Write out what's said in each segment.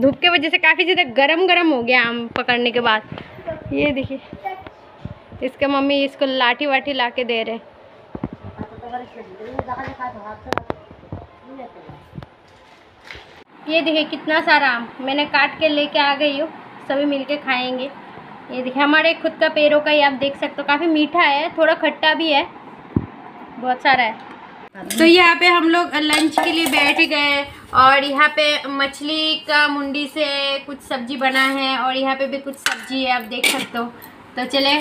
धूप के वजह से काफ़ी ज़्यादा गरम गरम हो गया आम पकड़ने के बाद। ये देखिए। इसके मम्मी इसको लाठी वाठी ला के दे रहे। ये देखिए कितना सारा आम। मैंने काट के लेके आ गई हूँ। सभी मिलके खाएँगे। ये देखिए, हमारे खुद का पेड़ों का ही आप देख सकते हो। काफ़ी मीठा है, थोड़ा खट्टा भी है। बहुत सारा है। तो यहाँ पे हम लोग लंच के लिए बैठ गए और यहाँ पे मछली का मुंडी से कुछ सब्ज़ी बना है और यहाँ पे भी कुछ सब्ज़ी है आप देख सकते हो। तो चले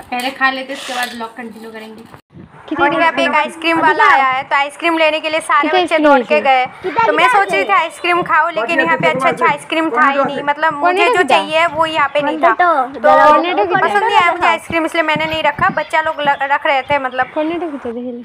पहले खा लेते उसके बाद ब्लॉग कंटिन्यू करेंगे। और यहाँ पे एक आइसक्रीम वाला आया है तो आइसक्रीम लेने के लिए सारे बच्चे दौड़ के गए। तो मैं सोच रही थी? आइसक्रीम खाओ लेकिन यहाँ पे अच्छा अच्छा आइसक्रीम था ही नहीं मतलब मुझे जो चाहिए वो यहाँ पे नहीं था। तो पसंद नहीं आया मुझे आइसक्रीम इसलिए मैंने नहीं रखा बच्चा लोग रख रहे थे मतलब।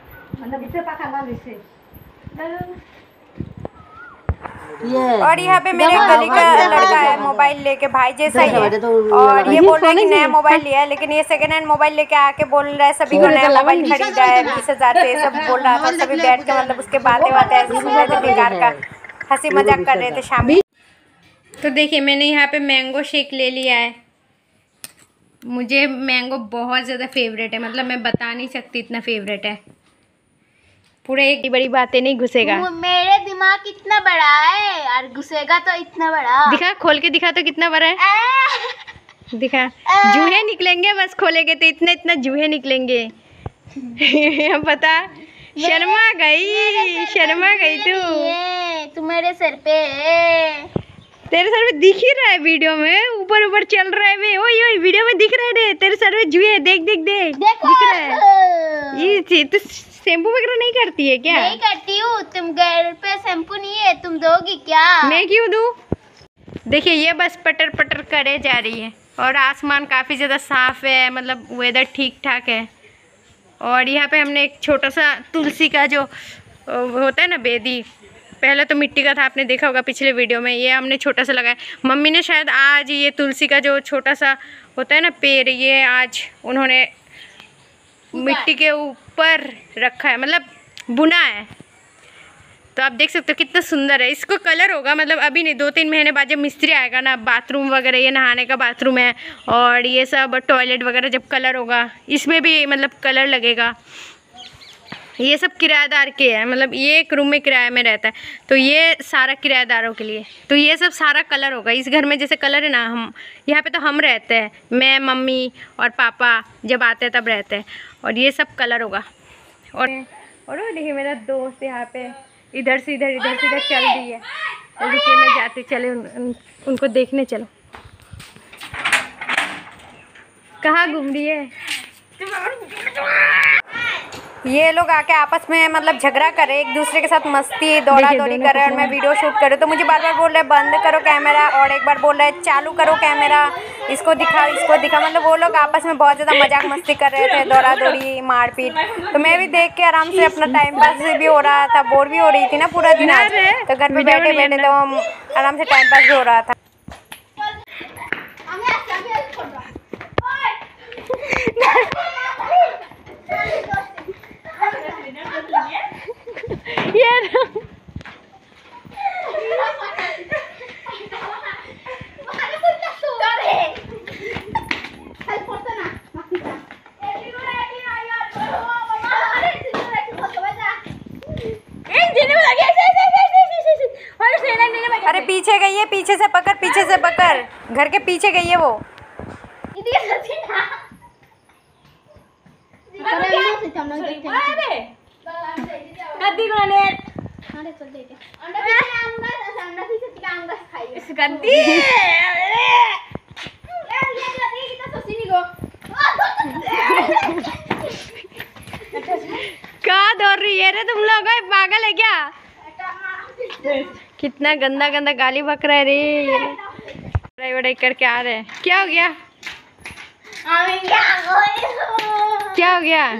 और यहाँ पे मेरे गली का लड़का है मोबाइल लेके भाई जैसा ही। है और ये बोल रहा है कि नया मोबाइल लिया है लेकिन ये सेकंड हैंड मोबाइल लेके आके बोल रहा है सभी को नया मोबाइल खरीदा है बीस हज़ार से सब बोल रहा था सभी बैठ के मतलब उसके बातें बातें ऐसे सुन रहे थे बेकार का हँसी मज़ाक कर रहे थे शाम तो देखिए मैंने यहाँ पे मैंगो शेक ले लिया है। मुझे मैंगो बहुत ज़्यादा फेवरेट है मतलब मैं बता नहीं सकती इतना फेवरेट है। पूरे एक बड़ी बातें नहीं घुसेगा। मेरे दिमाग इतना बड़ा है और घुसेगा तो इतना बड़ा। दिखा खोल के दिखा तो कितना बड़ा है। दिखा जूहे निकलेंगे बस खोलेंगे तो इतना इतना जूहे निकलेंगे। पता शर्मा गई शर्मा गई तू। तू मेरे सर पे तेरे सर में दिख ही रहा है वीडियो में ऊपर ऊपर चल रहा है ओए ओए वीडियो में दिख रहा है तेरे सर में जुए देख देख देख देखो। रहा है। ये तू शैम्पू वगैरह नहीं करती है क्या? नहीं करती हूँ तुम घर पे शैम्पू नहीं है तुम दोगी क्या? मैं क्यों दूँ? देखिए ये बस पटर पटर करे जा रही है और आसमान काफ़ी ज़्यादा साफ़ है मतलब वेदर ठीक ठाक है। और यहाँ पे हमने एक छोटा सा तुलसी का जो होता है ना बेदी पहले तो मिट्टी का था आपने देखा होगा पिछले वीडियो में ये हमने छोटा सा लगाया। मम्मी ने शायद आज ये तुलसी का जो छोटा सा होता है ना पेड़ ये आज उन्होंने मिट्टी के ऊपर रखा है मतलब बुना है। तो आप देख सकते हो कितना सुंदर है। इसको कलर होगा मतलब अभी नहीं दो तीन महीने बाद जब मिस्त्री आएगा ना बाथरूम वगैरह, ये नहाने का बाथरूम है और ये सब टॉयलेट वगैरह जब कलर होगा, इसमें भी मतलब कलर लगेगा। ये सब किराएदार के हैं मतलब ये एक रूम में किराए में रहता है। तो ये सारा किराएदारों के लिए। तो ये सब सारा कलर होगा। इस घर में जैसे कलर है ना हम यहाँ पे तो हम रहते हैं। मैं मम्मी और पापा जब आते हैं तब रहते हैं। और ये सब कलर होगा। और और देखिए मेरा दोस्त यहाँ पे इधर से इधर इधर से इधर चल रही है। तो देखिए मैं जाते चले उन, उन, उनको देखने चलो। कहाँ घूम रही है? ये लोग आके आपस में मतलब झगड़ा कर एक दूसरे के साथ मस्ती दौड़ा दौड़ी कर रहे हैं और मैं वीडियो शूट कर रही हूँ तो मुझे बार बार बोल रहे बंद करो कैमरा और एक बार बोल रहे हैं चालू करो कैमरा इसको दिखा इसको दिखा। मतलब वो लोग आपस में बहुत ज़्यादा मज़ाक मस्ती कर रहे थे दौड़ा दौड़ी मारपीट। तो मैं भी देख के आराम से अपना टाइम पास भी हो रहा था बोर भी हो रही थी ना पूरा दिन तो घर पे बैठे बैठे तो आराम से टाइम पास भी हो रहा था। पैर अरे पीछे गई है पीछे से पकड़ पीछे से पकड़। घर के पीछे गई है वो। कद्दी कहा दौड़ रही है रे तुम लोग? पागल है क्या? कितना गंदा गंदा गाली बक रहा है रे। बड़ाई बड़ाई करके आ रहे क्या हो गया? क्या? हो। गया?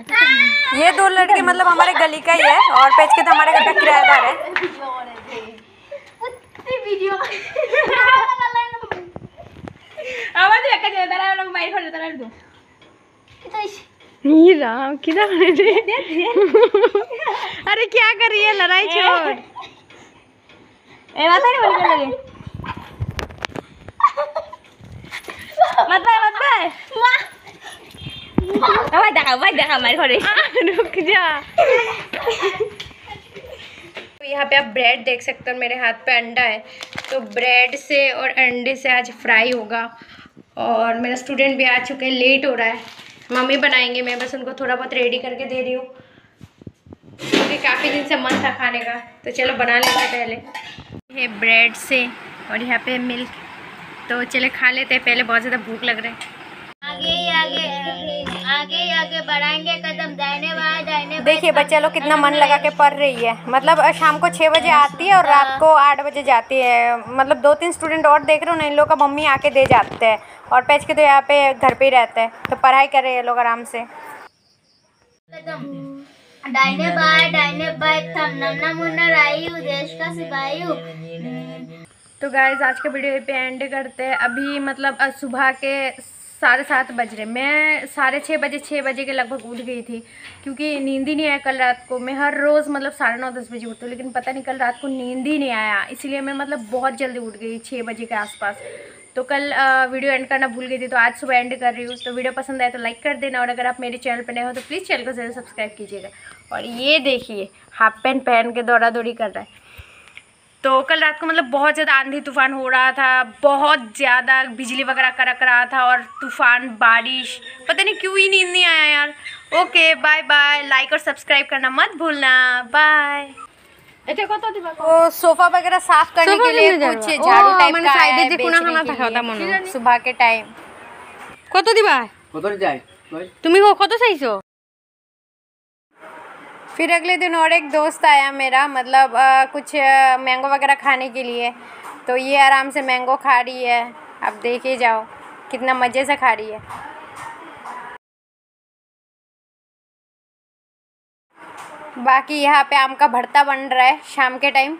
ये दो लड़के मतलब हमारे गली का ही है और पेज के तो हमारे घर का किराएदार है। राम किधर है अरे क्या कर रही है लड़ाई छोड़। ए मत नहीं बोल लगे। मत मार रुक जा तो यहाँ पे आप ब्रेड देख सकते हो मेरे हाथ पे अंडा है। तो ब्रेड से और अंडे से आज फ्राई होगा। और मेरा स्टूडेंट भी आ चुके हैं लेट हो रहा है। मम्मी बनाएँगे मैं बस उनको थोड़ा बहुत रेडी करके दे रही हूँ। क्योंकि काफ़ी दिन से मन था खाने का। तो चलो बना लेते हैं पहले। ये ब्रेड से और यहाँ पे मिल्क तो चले खा लेते हैं पहले बहुत ज़्यादा भूख लग रहा है। आगे ही आगे। आगे आगे बढ़ाएँगे कदम दाहिने बाएँ दाहिने। देखिए बच्चे लोग कितना मन लगा के पढ़ रही है। मतलब शाम को छः बजे आती है और रात को आठ बजे जाती है। मतलब दो तीन स्टूडेंट और देख रहे हो ना इन लोग का मम्मी आके दे जाते हैं। और पैच के तो यहाँ पे घर पे ही रहते हैं। तो पढ़ाई कर रहे हैं लोग आराम से। दाहिने बाएँ दाहिने बाएँ थम नन्ना मुन्ना हूँ देश का सिपाही हूँ। तो गाइज़ आज का वीडियो पे एंड करते हैं। अभी मतलब सुबह के साढ़े सात बज रहे मैं साढ़े छः बजे छः बजे के लगभग उठ गई थी, क्योंकि नींद ही नहीं आया कल रात को। मैं हर रोज़ मतलब साढ़े नौ, दस बजे उठती हूँ, लेकिन पता नहीं कल रात को नींद ही नहीं आया। इसलिए मैं मतलब बहुत जल्दी उठ गई छः बजे के आसपास। तो कल वीडियो एंड करना भूल गई थी तो आज सुबह एंड कर रही हूँ। तो वीडियो पसंद आए तो लाइक कर देना, और अगर आप मेरे चैनल पर नए हो तो प्लीज़ चैनल को ज़रूर सब्सक्राइब कीजिएगा। और ये देखिए, हाफ़ पैंट पहन के दौड़ा दौड़ी कर रहा है। तो कल रात को मतलब बहुत ज़्यादा आंधी तूफान हो रहा था बहुत ज़्यादा बिजली वगैरह कड़क रहा था और तूफान बारिश पता नहीं क्यों ही नींद नहीं आया यार ओके बाय बाय लाइक और सब्सक्राइब करना मत भूलना बाय এটা কত দিবা वो सोफा वगैरह साफ करने सोफा के लिए कितने कुछ जाएगा? झाड़ू ओ, टाइप मैंने का साइडे है देखो ना, बेचने खाना के था, होता लिए। मनो। सुबह के टाइम কত দিবা কত যায় কই? তুমি কত চাইছো फिर अगले दिन और एक दोस्त आया मेरा मतलब आ, कुछ आ, मैंगो वगैरह खाने के लिए। तो ये आराम से मैंगो खा रही है। अब देखे जाओ कितना मज़े से खा रही है। बाकी यहाँ पे आम का भरता बन रहा है शाम के टाइम।